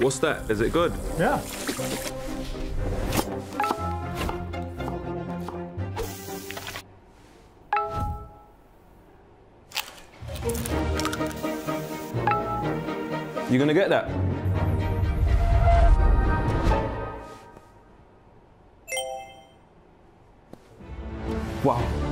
What's that? Is it good? Yeah. You gonna get that? Wow.